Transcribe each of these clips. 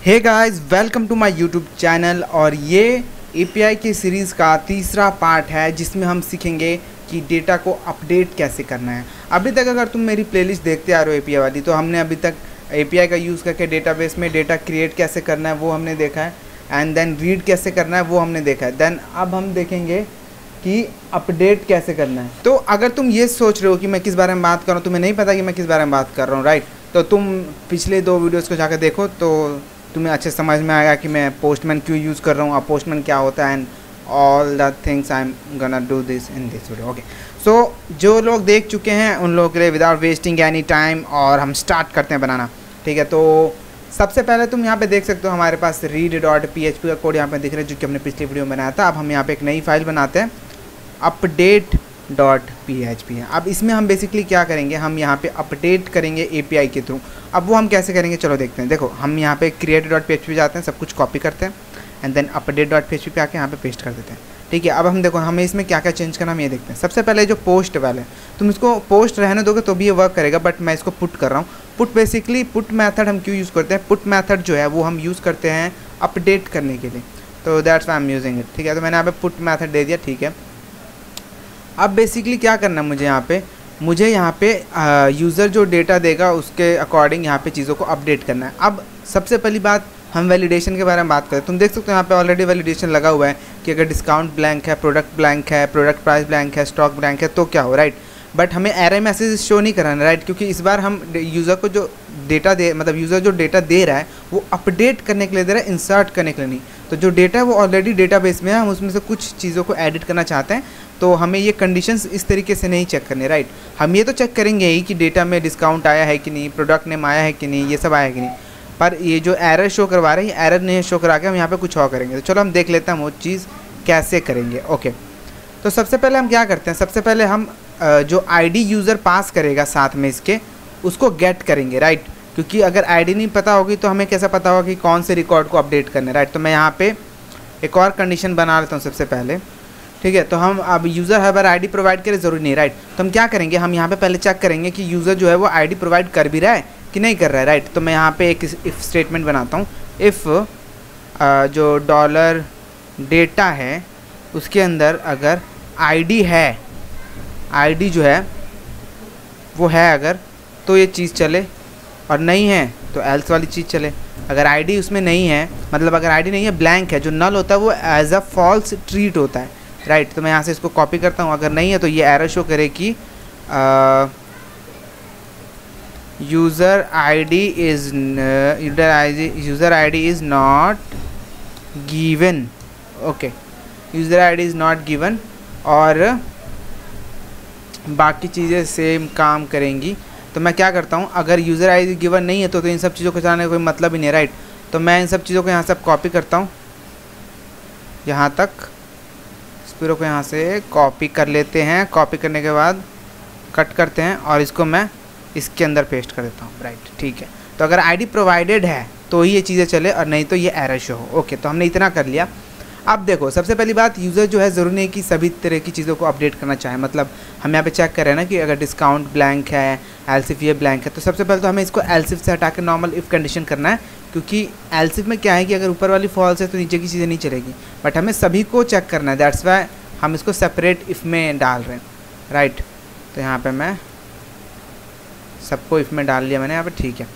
Hey guys welcome to my YouTube channel और ये API की सीरीज़ का तीसरा पार्ट है, जिसमें हम सीखेंगे कि डेटा को अपडेट कैसे करना है। अभी तक अगर तुम मेरी प्लेलिस्ट देखते आ रहे हो एपीआई वाली तो हमने अभी तक एपीआई का यूज़ करके डेटाबेस में डेटा क्रिएट कैसे करना है, वो हमने देखा है। एंड देन रीड कैसे करना है, वो हमने देखा है। देन अब हम देखेंगे कि अपडेट कैसे करना है। तो अगर तुम ये सोच रहे हो कि मैं किस बारे में बात कर रहा हूँ तुम्हें नहीं पता कि मैं किस बारे में बात कर रहा हूँ राइट तो तुम पिछले दो वीडियोज़ को जाकर देखो तो तुम्हें अच्छे समझ में आएगा कि मैं पोस्टमैन क्यों यूज़ कर रहा हूँ और पोस्टमैन क्या होता है and all the things I am gonna do this in this video okay so जो लोग देख चुके हैं, उन लोगों के लिए विदाउट वेस्टिंग एनी टाइम और हम स्टार्ट करते हैं बनाना, ठीक है? तो सबसे पहले तुम यहाँ पे देख सकते हो हमारे पास read dot P H P का कोड यहाँ पे दिख रहा है, जो कि हमने पिछली वीडियो में बनाया था। अब हम यहाँ पे एक नई फ़ाइल बनाते हैं update dot P H P अब इसमें हम बेसिकली क्या करेंगे, हम यहाँ पे अपडेट करेंगे ए पी आई के थ्रू अब वो हम कैसे करेंगे? चलो देखते हैं। देखो, हम यहाँ पे क्रिएट डॉट पी एच जाते हैं, सब कुछ कॉपी करते हैं and then update dot P H P पे आके यहाँ पे पेस्ट कर देते हैं। ठीक है, अब हम देखो, हमें इसमें क्या क्या चेंज करना हम ये देखते हैं। सबसे पहले जो पोस्ट वाले, तुम इसको पोस्ट रहने दोगे तो भी ये वर्क करेगा बट मैं इसको पुट कर रहा हूँ। पुट बेसिकली पुट मैथड हम क्यों यूज़ करते हैं? पुट मैथड जो है, वो हम यूज़ करते हैं अपडेट करने के लिए। तो that's I am using it ठीक है तो मैंने यहाँ पे पुट मैथड दे दिया, ठीक है। अब बेसिकली क्या करना है मुझे यहाँ पे? मुझे यहाँ पे यूज़र जो डेटा देगा, उसके अकॉर्डिंग यहाँ पे चीज़ों को अपडेट करना है। अब सबसे पहली बात, हम वैलिडेशन के बारे में बात करें। तुम देख सकते हो यहाँ पे ऑलरेडी वैलिडेशन लगा हुआ है कि अगर डिस्काउंट ब्लैंक है प्रोडक्ट ब्लैंक है प्रोडक्ट प्राइस ब्लैंक है स्टॉक ब्लैंक है तो क्या हो राइट बट हमें एरे मैसेज शो नहीं कराना राइट क्योंकि इस बार हम यूज़र को जो डेटा दे मतलब यूज़र जो डेटा दे रहा है, वो अपडेट करने के लिए दे रहा है इंसर्ट करने के लिए नहीं। तो जो डेटा है, वो ऑलरेडी डेटाबेस में है, हम उसमें से कुछ चीज़ों को एडिट करना चाहते हैं। तो हमें ये कंडीशंस इस तरीके से नहीं चेक करने राइट हम ये तो चेक करेंगे ही कि डेटा में डिस्काउंट आया है कि नहीं प्रोडक्ट नेम आया है कि नहीं, ये सब आया कि नहीं। पर ये जो एरर शो करवा रहे हैं एरर नहीं शो करा के हम यहाँ पे कुछ और करेंगे। तो चलो हम देख लेते हैं वो चीज़ कैसे करेंगे। ओके तो सबसे पहले हम क्या करते हैं, सबसे पहले हम जो आईडी यूज़र पास करेगा साथ में इसके, उसको गेट करेंगे राइट क्योंकि अगर आईडी नहीं पता होगी तो हमें कैसे पता होगा कि कौन से रिकॉर्ड को अपडेट करना है राइट तो मैं यहाँ पर एक और कंडीशन बना लेता हूँ सबसे पहले। ठीक है तो हम अब यूज़र हर बार आई प्रोवाइड करें, ज़रूरी नहीं राइट तो हम क्या करेंगे, हम यहाँ पे पहले चेक करेंगे कि यूज़र जो है वो आईडी प्रोवाइड कर भी रहा है कि नहीं कर रहा है राइट तो मैं यहाँ पे एक इफ़ स्टेटमेंट बनाता हूँ। इफ़ जो डॉलर डेटा है, उसके अंदर अगर आईडी है आईडी जो है, वो है अगर तो ये चीज़ चले, और नहीं है तो एल्स वाली चीज़ चले। अगर आईडी उसमें नहीं है मतलब अगर आईडी नहीं है ब्लैंक है, जो नल होता है, वो एज अ फॉल्स ट्रीट होता है। राइट तो मैं यहाँ से इसको कॉपी करता हूँ। अगर नहीं है तो ये एरर शो करे कि user ID is user I ID is not given okay user ID is not given और बाकी चीज़ें सेम काम करेंगी। तो मैं क्या करता हूँ अगर यूज़र आईडी गिवन नहीं है तो, तो इन सब चीज़ों को चलाने का कोई मतलब ही नहीं राइट तो मैं इन सब चीज़ों को यहाँ से कॉपी करता हूँ। यहाँ तक। स्पीरो को यहाँ से कॉपी कर लेते हैं। कॉपी करने के बाद कट करते हैं और इसको मैं इसके अंदर पेस्ट कर देता हूँ। राइट ठीक है। तो अगर आईडी प्रोवाइडेड है तो ही ये चीज़ें चले और नहीं तो ये एरर शो हो। ओके तो हमने इतना कर लिया। अब देखो, सबसे पहली बात यूज़र जो है ज़रूरी नहीं कि सभी तरह की चीज़ों को अपडेट करना चाहे। मतलब हम यहाँ पे चेक कर रहे हैं ना कि अगर डिस्काउंट ब्लैंक है एलसिफ ये ब्लैंक है तो सबसे पहले तो हमें इसको एलसिफ से हटा के नॉर्मल इफ़ कंडीशन करना है। क्योंकि एलसिफ में क्या है कि अगर ऊपर वाली फॉल्स है तो नीचे की चीज़ें नहीं चलेगी। बट हमें सभी को चेक करना है। दैट्स वाई हम इसको सेपरेट इफ़ में डाल रहे हैं। राइट तो यहाँ पर मैं सबको इफ़ में डाल लिया मैंने। यहाँ पर ठीक है।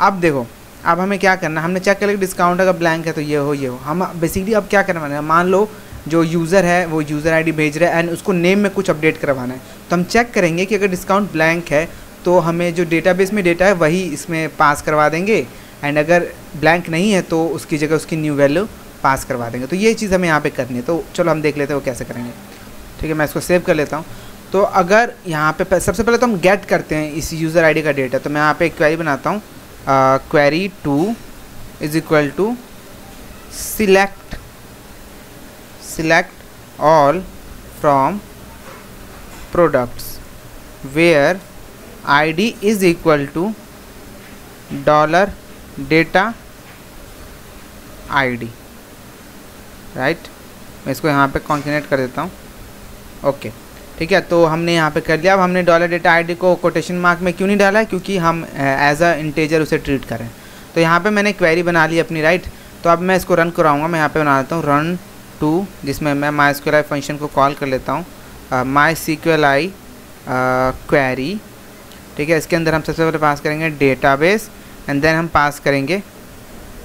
अब देखो, अब हमें क्या करना हमने चेक कर लिया डिस्काउंट अगर ब्लैंक है तो ये हो ये हो। हम बेसिकली अब क्या करना है? मान लो जो यूज़र है, वो यूज़र आईडी भेज रहा है एंड उसको नेम में कुछ अपडेट करवाना है। तो हम चेक करेंगे कि अगर डिस्काउंट ब्लैंक है तो हमें जो डेटाबेस में डेटा है, वही इसमें पास करवा देंगे। एंड अगर ब्लैंक नहीं है तो उसकी जगह उसकी न्यू वैल्यू पास करवा देंगे। तो ये चीज़ हमें यहाँ पे करनी है। तो चलो हम देख लेते हैं वो कैसे करेंगे। ठीक है, मैं इसको सेव कर लेता हूँ। तो अगर यहाँ पे सबसे पहले तो हम गेट करते हैं इस यूज़र आईडी का डेटा तो मैं यहाँ पे एक क्वेरी बनाता हूँ। query 2 is equal to select select all from products where id is equal to dollar data id right मैं इसको यहाँ पे कॉन्टिनेट कर देता हूँ। ओके. ठीक है तो हमने यहाँ पे कर लिया अब हमने डॉलर डेटा आईडी को कोटेशन मार्क में क्यों नहीं डाला है? क्योंकि हम एज अ इंटेजर उसे ट्रीट करें तो यहाँ पे मैंने क्वेरी बना ली अपनी राइट तो अब मैं इसको रन कराऊँगा। मैं यहाँ पे बना देता हूँ रन टू जिसमें मैं माई स्क्वेल आई फ़ंक्शन को कॉल कर लेता हूँ। माई सीक्वल आई क्वेरी ठीक है? इसके अंदर हम सबसे पहले पास करेंगे डेटाबेस एंड देन हम पास करेंगे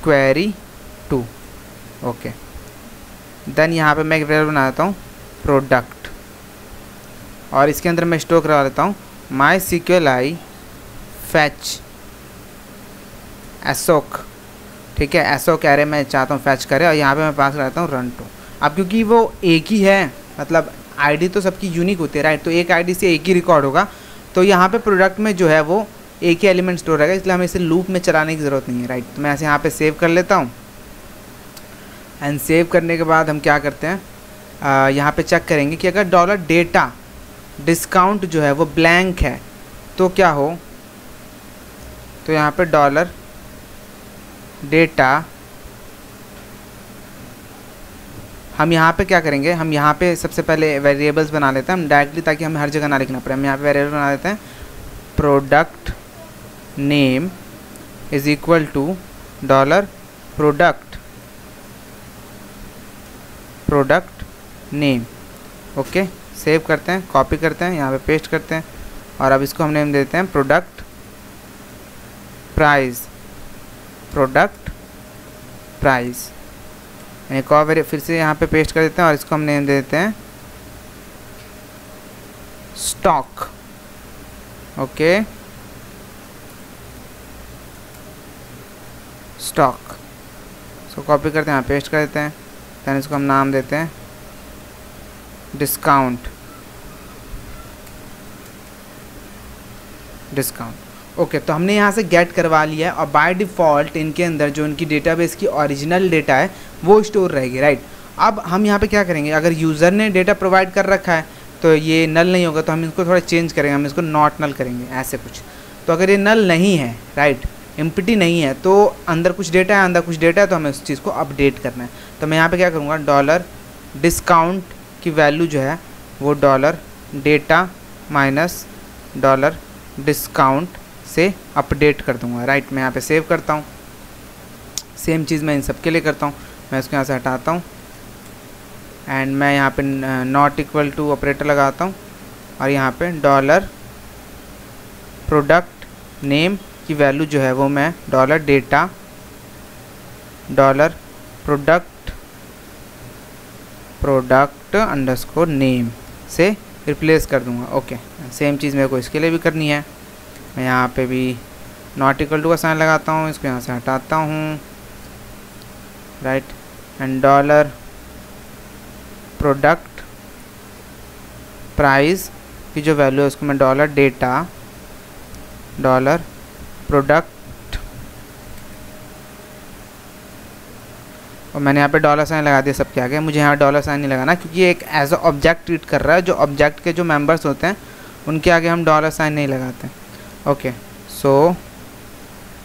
क्वेरी टू ओके देन यहाँ पे मैं एक वेरिएबल बना देता हूँ प्रोडक्ट और इसके अंदर मैं स्टोर करवा लेता हूँ माई सीक्वल आई फैच एसोक ठीक है एसोक एरे मैं चाहता हूँ फैच करे और यहाँ पे मैं पास कराता हूँ रन टू अब क्योंकि वो एक ही है मतलब आईडी तो सबकी यूनिक होती है राइट तो एक आईडी से एक ही रिकॉर्ड होगा तो यहाँ पे प्रोडक्ट में जो है वो एक ही एलिमेंट स्टोर रहेगा, इसलिए हमें इसे लूप में चलाने की ज़रूरत नहीं है राइट तो मैं ऐसे यहाँ पे सेव कर लेता हूँ। एंड सेव करने के बाद हम क्या करते हैं? यहाँ पे चेक करेंगे कि अगर डॉलर डेटा डिस्काउंट जो है वो ब्लैंक है तो क्या हो? तो यहाँ पे डॉलर डेटा हम यहाँ पे क्या करेंगे? हम यहाँ पे सबसे पहले वेरिएबल्स बना लेते हैं, हम डायरेक्टली ताकि हमें हर जगह ना लिखना पड़े। हम यहाँ पे वेरिएबल बना लेते हैं product name is equal to dollar product product name okay save करते हैं कॉपी करते हैं, यहाँ पे पेस्ट करते हैं और अब इसको हम नेम देते हैं प्रोडक्ट प्राइस प्रोडक्ट प्राइस एक और फिर से यहाँ पे पेस्ट कर देते हैं और इसको हम नेम देते हैं स्टॉक ओके स्टॉक इसको कॉपी करते हैं पेस्ट कर देते हैं दैन इसको हम नाम देते हैं डिस्काउंट डिस्काउंट ओके तो हमने यहाँ से गेट करवा लिया है, और बाय डिफ़ॉल्ट इनके अंदर जो इनकी डेटाबेस की ओरिजिनल डेटा है, वो स्टोर रहेगी राइट अब हम यहाँ पे क्या करेंगे? अगर यूज़र ने डेटा प्रोवाइड कर रखा है तो ये नल नहीं होगा तो हम इसको थोड़ा चेंज करेंगे, हम इसको नॉट नल करेंगे, ऐसे कुछ. तो अगर ये नल नहीं है राइट एम्पटी नहीं है तो अंदर कुछ डेटा है, अंदर कुछ डेटा है तो हमें उस चीज़ को अपडेट करना है। तो मैं यहाँ पे क्या करूँगा डॉलर डिस्काउंट की वैल्यू जो है, वो dollar data minus dollar discount से अपडेट कर दूँगा। राइट मैं यहाँ पे सेव करता हूँ। सेम चीज़ मैं इन सब के लिए करता हूँ। मैं इसको यहाँ से हटाता हूँ। एंड मैं यहाँ पे नॉट इक्वल टू ऑपरेटर लगाता हूँ। और यहाँ पे डॉलर प्रोडक्ट नेम की वैल्यू जो है वो मैं dollar data dollar product product underscore name से रिप्लेस कर दूँगा। ओके सेम चीज़ मेरे को इसके लिए भी करनी है। मैं यहाँ पे भी नॉट इक्वल टू का साइन लगाता हूँ, इसको यहाँ से हटाता हूँ। Right and dollar product price की जो वैल्यू है, उसको मैं डॉलर डेटा डॉलर प्रोडक्ट और मैंने यहाँ पे डॉलर साइन लगा दिया सबके आगे। मुझे यहाँ डॉलर साइन नहीं लगाना क्योंकि एक एज अ ऑब्जेक्ट ट्रीट कर रहा है। जो ऑब्जेक्ट के जो मेंबर्स होते हैं, उनके आगे हम डॉलर साइन नहीं लगाते। Okay so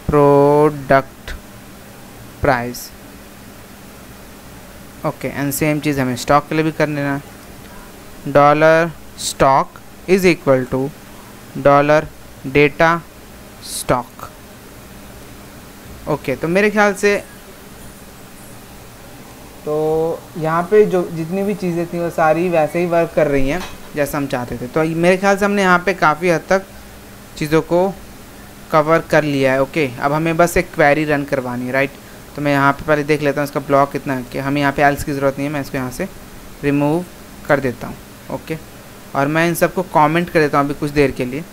product price okay and same चीज़ हमें स्टॉक के लिए भी कर लेना dollar stock is equal to dollar data stock okay तो मेरे ख्याल से तो यहाँ पे जो जितनी भी चीज़ें थी वो सारी वैसे ही वर्क कर रही हैं, जैसा हम चाहते थे। तो मेरे ख्याल से हमने यहाँ पे काफ़ी हद तक चीज़ों को कवर कर लिया है ओके अब हमें बस एक क्वेरी रन करवानी है राइट तो मैं यहाँ पे पहले देख लेता हूँ इसका ब्लॉक कितना है, कि हमें यहाँ पे एल्स की ज़रूरत नहीं है, मैं इसको यहाँ से रिमूव कर देता हूँ ओके और मैं इन सबको कॉमेंट कर देता हूँ अभी कुछ देर के लिए।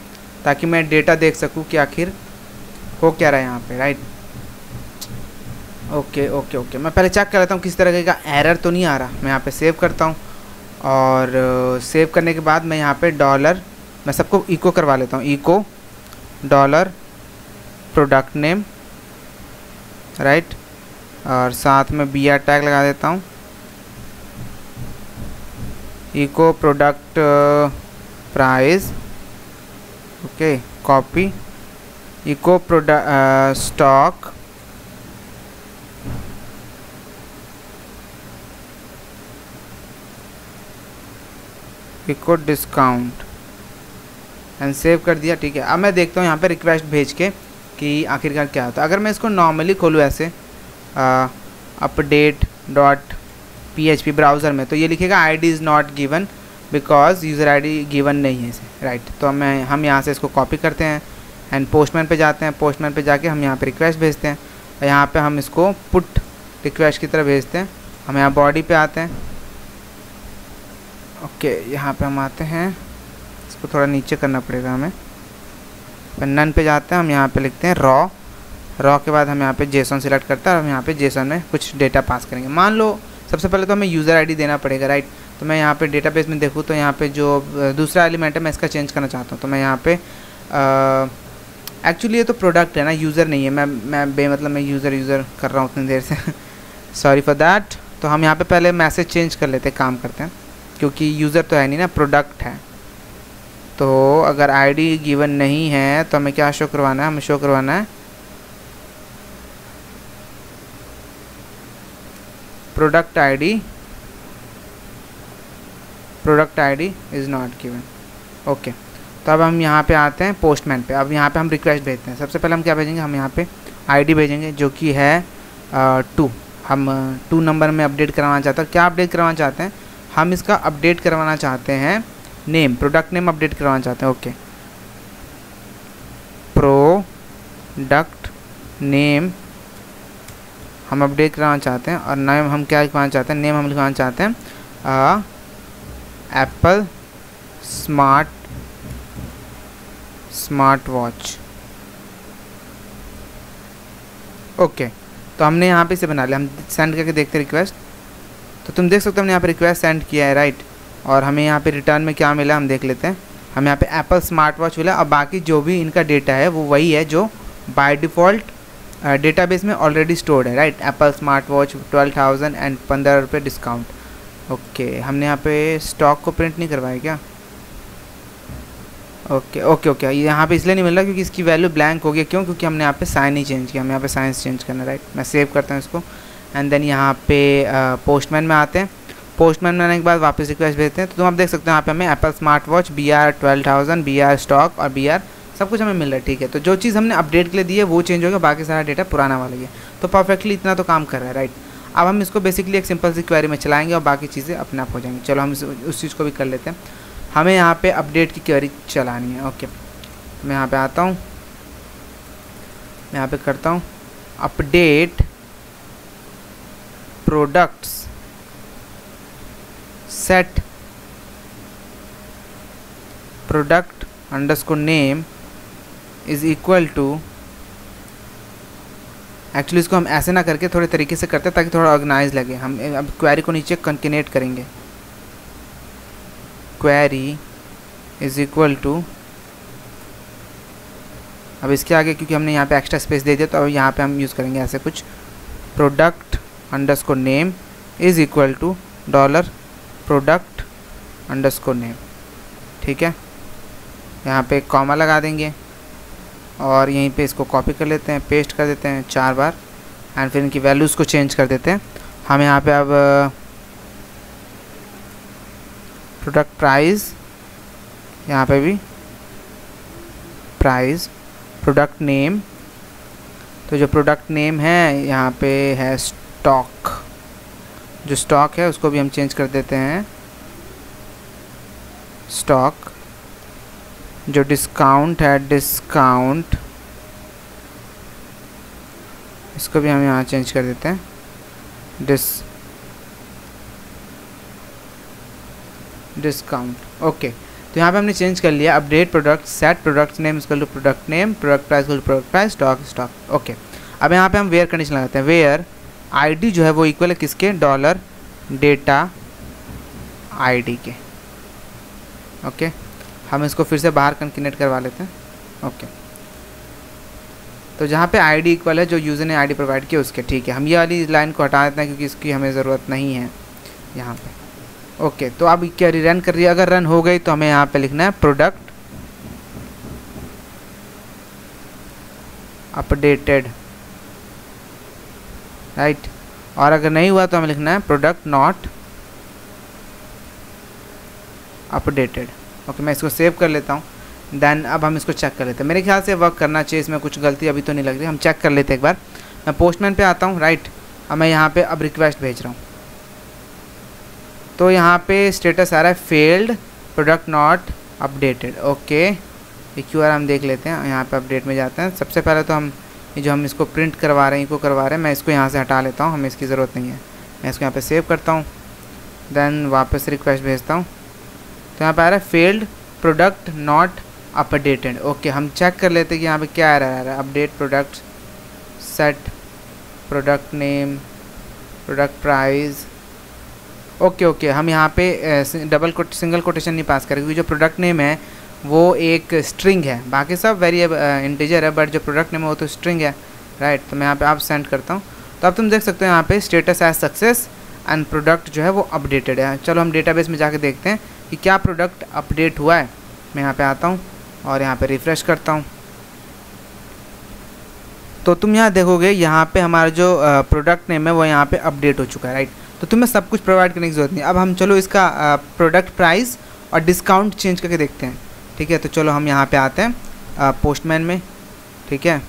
ताकि मैं डेटा देख सकूँ कि आखिर हो क्या रहा है यहाँ पे राइट ओके ओके ओके मैं पहले चेक कर लेता हूँ किस तरह का एरर तो नहीं आ रहा। मैं यहाँ पे सेव करता हूँ और सेव करने के बाद मैं यहाँ पे डॉलर मैं सबको इको करवा लेता हूँ। Echo dollar product name right और साथ में बी आर टैग लगा देता हूँ। Echo product price okay, copy, echo product stock. Echo discount. And save कर दिया, ठीक है। अब मैं देखता हूँ यहाँ पे रिक्वेस्ट भेज के कि आखिरकार क्या होता है। अगर मैं इसको नॉर्मली खोलूँ ऐसे अपडेट डॉट पीएचपी ब्राउज़र में तो ये लिखेगा I D is not given because user I D given नहीं है इसे राइट तो हमें, हम यहाँ से इसको कॉपी करते हैं एंड पोस्टमैन पे जाते हैं। पोस्टमैन पे जाके हम यहाँ पे रिक्वेस्ट भेजते हैं और यहाँ पे हम इसको पुट रिक्वेस्ट की तरह भेजते हैं। हम यहाँ बॉडी पे आते हैं। ओके यहाँ पे हम आते हैं। इसको थोड़ा नीचे करना पड़ेगा हमें। नन पे जाते हैं। हम यहाँ पे लिखते हैं रॉ रॉ के बाद हम यहाँ पे जेसन सिलेक्ट करते हैं और हम यहाँ पे जेसन में कुछ डेटा पास करेंगे। मान लो, सबसे पहले तो हमें यूज़र आईडी देना पड़ेगा राइट तो मैं यहाँ पे डेटाबेस में देखूँ तो यहाँ पे जो दूसरा एलिमेंट है, मैं इसका चेंज करना चाहता हूँ। तो मैं यहाँ पे एक्चुअली ये तो प्रोडक्ट है ना यूज़र नहीं है। मैं मैं बे मतलब मैं यूज़र यूज़र कर रहा हूँ उतनी देर से। सॉरी फॉर दैट तो हम यहाँ पे पहले मैसेज चेंज कर लेते काम करते हैं। क्योंकि यूज़र तो है नहीं ना प्रोडक्ट है। तो अगर आईडी गिवन नहीं है तो हमें क्या शो करवाना है? हमें शो करवाना है product ID product ID is not given. Okay. तो अब हम यहाँ पे आते हैं पोस्टमैन पे। अब यहाँ पे हम रिक्वेस्ट भेजते हैं। सबसे पहले हम क्या भेजेंगे? हम यहाँ पे आईडी भेजेंगे, जो कि है टू। हम टू नंबर में अपडेट करवाना चाहते हैं। क्या अपडेट करवाना चाहते हैं? हम इसका अपडेट करवाना चाहते हैं नेम, प्रोडक्ट नेम अपडेट करवाना चाहते हैं। ओके। प्रोडक्ट नेम हम अपडेट करवाना चाहते हैं और नेम हम क्या लिखवाना चाहते हैं? नेम हम लिखवाना चाहते हैं Apple smart smart watch okay तो हमने यहाँ पे इसे बना लिया। हम सेंड करके देखते रिक्वेस्ट तो तुम देख सकते हो हमने यहाँ पे रिक्वेस्ट सेंड किया है राइट और हमें यहाँ पे रिटर्न में क्या मिला, हम देख लेते हैं। हमें यहाँ पे एप्पल स्मार्ट वॉच मिला। और बाकी जो भी इनका डेटा है, वो वही है जो बाय डिफ़ॉल्ट डेटाबेस में ऑलरेडी स्टोर्ड है right Apple smart watch twelve thousand and पंद्रह रुपये डिस्काउंट ओके, हमने यहाँ पे स्टॉक को प्रिंट नहीं करवाया क्या? ओके ओके ओके ये यहाँ पे इसलिए नहीं मिल रहा क्योंकि इसकी वैल्यू ब्लैंक हो गया क्यों? क्योंकि हमने यहाँ पे साइन ही चेंज किया हमें यहाँ पे साइंस चेंज करना राइट मैं सेव करता हूँ इसको। एंड देन यहाँ पे पोस्टमैन में आते हैं। पोस्टमैन में आने के बाद वापस रिक्वेस्ट भेजते हैं। तो तुम आप देख सकते हो, यहाँ पे हमें Apple smart watch B R twelve thousand B R stock और बी आर सब कुछ हमें मिल रहा है, ठीक है? तो जो चीज़ हमने अपडेट के लिए दी है, वो चेंज हो गया, बाकी सारा डेटा पुराना वाला ही है। तो परफेक्टली इतना तो काम कर रहा है राइट अब हम इसको बेसिकली एक सिंपल सी क्वेरी में चलाएँगे और बाकी चीज़ें अपने आप हो जाएँगी। चलो हम उस चीज़ को भी कर लेते हैं। हमें यहाँ पे अपडेट की क्वेरी चलानी है। ओके मैं यहाँ पे आता हूँ। मैं यहाँ पे करता हूँ। Update products set product underscore name is equal to actually इसको हम ऐसे ना करके थोड़े तरीके से करते हैं ताकि थोड़ा ऑर्गेनाइज लगे। हम अब क्वेरी को नीचे कंकिनेट करेंगे। क्वेरी इज़ इक्वल टू अब इसके आगे क्योंकि हमने यहाँ पे एक्स्ट्रा स्पेस दे दिया तो अब यहाँ पे हम यूज़ करेंगे ऐसे कुछ। Product underscore name is equal to dollar product underscore name ठीक है? यहाँ पे कॉमा लगा देंगे। और यहीं पे इसको कॉपी कर लेते हैं पेस्ट कर देते हैं चार बार एंड फिर इनकी वैल्यूज़ को चेंज कर देते हैं। हम यहाँ पे अब प्रोडक्ट प्राइस यहाँ पे भी प्राइस प्रोडक्ट नेम तो जो प्रोडक्ट नेम है, यहाँ पे है स्टॉक जो स्टॉक है उसको भी हम चेंज कर देते हैं। स्टॉक जो डिस्काउंट है डिस्काउंट इसको भी हम यहाँ चेंज कर देते हैं। डिस डिस्काउंट ओके तो यहाँ पे हमने चेंज कर लिया update product set product name is equal to product name product price to product price stock stock okay अब यहाँ पे हम वेयर कंडीशन लगाते हैं वेयर आईडी जो है वो इक्वल है किसके? डॉलर डेटा आईडी के ओके हम इसको फिर से बाहर कंकिनेट करवा लेते हैं। ओके तो जहाँ पे आईडी इक्वल है, जो यूज़र ने आईडी प्रोवाइड किया, उसके ठीक है। हम ये वाली लाइन को हटा देते हैं, क्योंकि इसकी हमें ज़रूरत नहीं है यहाँ पे। ओके तो अब क्या रन कर रही है? अगर रन हो गई तो हमें यहाँ पे लिखना है प्रोडक्ट अपडेटेड राइट और अगर नहीं हुआ तो हमें लिखना है प्रोडक्ट नॉट अपडेटेड ओके, मैं इसको सेव कर लेता हूँ। देन अब हम इसको चेक कर लेते हैं। मेरे ख्याल से वर्क करना चाहिए, इसमें कुछ गलती अभी तो नहीं लग रही। हम चेक कर लेते एक बार। मैं पोस्टमैन पे आता हूँ राइट अब मैं यहाँ पे अब रिक्वेस्ट भेज रहा हूँ। तो यहाँ पे स्टेटस आ रहा है failed product not updated okay ये क्यू हम देख लेते हैं। यहाँ पे अपडेट में जाते हैं। सबसे पहले तो हम जो हम इसको प्रिंट करवा रहे हैं इनको करवा रहे हैं, मैं इसको यहाँ से हटा लेता हूँ। हमें इसकी ज़रूरत नहीं है। मैं इसको यहाँ पे सेव करता हूँ। देन वापस रिक्वेस्ट भेजता हूँ। तो यहाँ पर आ रहा है failed product not updated okay हम चेक कर लेते हैं कि यहाँ पे क्या आ रहा है update product set product name product price okay okay हम यहाँ पे डबल कोट सिंगल कोटेशन नहीं पास करेंगे, क्योंकि जो प्रोडक्ट नेम है, वो एक स्ट्रिंग है. बाकी सब वेरी इंटीजर है बट जो प्रोडक्ट नेम है, वो तो स्ट्रिंग है राइट तो मैं यहाँ पे आप सेंड करता हूँ. तो अब तुम देख सकते हो यहाँ पे status as success and product जो है, वो अपडेटेड है. चलो हम डेटाबेस में जाके देखते हैं. कि क्या प्रोडक्ट अपडेट हुआ है? मैं यहाँ पे आता हूँ और यहाँ पे रिफ़्रेश करता हूँ। तो तुम यहाँ देखोगे, यहाँ पे हमारा जो प्रोडक्ट नेम है वो यहाँ पे अपडेट हो चुका है राइट तो तुम्हें सब कुछ प्रोवाइड करने की ज़रूरत नहीं। अब हम चलो इसका प्रोडक्ट प्राइस और डिस्काउंट चेंज करके देखते हैं। ठीक है तो चलो हम यहाँ पे आते हैं पोस्टमैन में। ठीक है?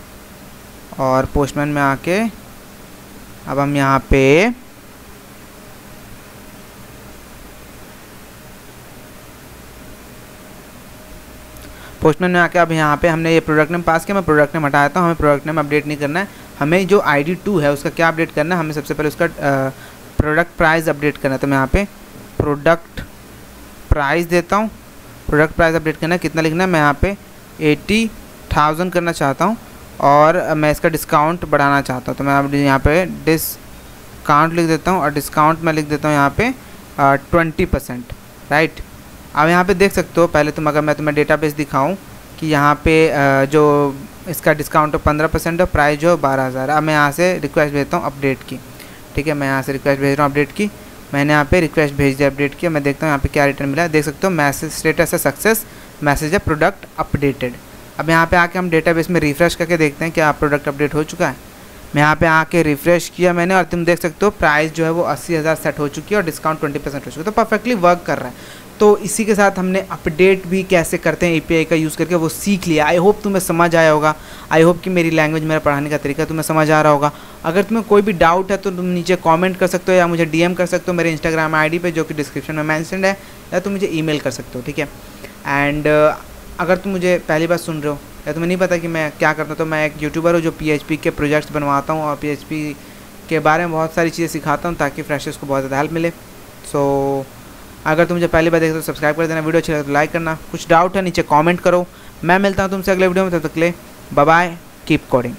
और पोस्टमैन में आके, अब हम यहाँ पे पोस्टमैन में आके अब यहाँ पे हमने ये प्रोडक्ट नेम पास किया, मैं प्रोडक्ट नेम हटाता हूँ हमें प्रोडक्ट नेम अपडेट नहीं करना है। हमें जो आई डी टू है, उसका क्या अपडेट करना है? हमें सबसे पहले उसका प्रोडक्ट प्राइस अपडेट करना है। तो मैं यहाँ पे प्रोडक्ट प्राइस देता हूँ। प्रोडक्ट प्राइस अपडेट करना है। कितना लिखना है? मैं यहाँ पे एटी थाउज़ेंड करना चाहता हूँ और मैं इसका डिस्काउंट बढ़ाना चाहता हूँ। तो मैं यहाँ पे डिस्काउंट लिख देता हूँ और डिस्काउंट मैं लिख देता हूँ यहाँ पे ट्वेंटी परसेंट राइट अब यहाँ पे देख सकते हो, पहले तुम अगर मैं तुम्हें डेटाबेस दिखाऊँ कि यहाँ पे जो इसका डिस्काउंट पंद्रह परसेंट है प्राइस जो है बारह हज़ार अब मैं यहाँ से रिक्वेस्ट भेजता हूँ अपडेट की। ठीक है, मैं यहाँ से रिक्वेस्ट भेज रहा हूँ अपडेट की। मैंने यहाँ पे रिक्वेस्ट भेज दिया अपडेट किया मैं देखता हूँ यहाँ पे क्या रिटर्न मिला। देख सकते हो मैसेज स्टेटस है सक्सेस मैसेज है प्रोडक्ट अपडेटेड अब यहाँ पे आके हम डेटाबेस में रिफ्रेश करके देखते हैं क्या प्रोडक्ट अपडेट हो चुका है। मैं यहाँ पे आके रिफ्रेश किया मैंने और तुम देख सकते हो प्राइस जो है वो अस्सी हज़ार सेट हो चुकी है और डिस्काउंट ट्वेंटी परसेंट हो चुका है। तो परफेक्टली वर्क कर रहा है। तो इसी के साथ हमने अपडेट भी कैसे करते हैं ए का यूज़ करके वो सीख लिया। आई होप तुम्हें समझ आया होगा। आई होप कि मेरी लैंग्वेज मेरा पढ़ाने का तरीका तुम्हें समझ आ रहा होगा। अगर तुम्हें कोई भी डाउट है तो तुम नीचे कमेंट कर सकते हो या मुझे डीएम कर सकते हो मेरे इंस्टाग्राम आईडी पे जो कि डिस्क्रिप्शन में मैंशन है या तुम मुझे ईमेल कर सकते हो ठीक है? एंड अगर तुम मुझे पहली बार सुन रहे हो या तुम्हें नहीं पता कि मैं क्या करता हूँ तो मैं एक यूट्यूबर हूँ जो PHP के प्रोजेक्ट्स बनवाता हूँ और PHP के बारे में बहुत सारी चीज़ें सिखाता हूँ ताकि फ्रेशर्स को बहुत ज़्यादा हेल्प मिले। सो so, अगर तुम मुझे पहली बार देखते तो सब्सक्राइब कर देना, वीडियो अच्छी लगे तो लाइक करना। कुछ डाउट है, नीचे कॉमेंट करो। मैं मिलता हूँ तुमसे अगले वीडियो में, तब तक ले बाय कीप कोडिंग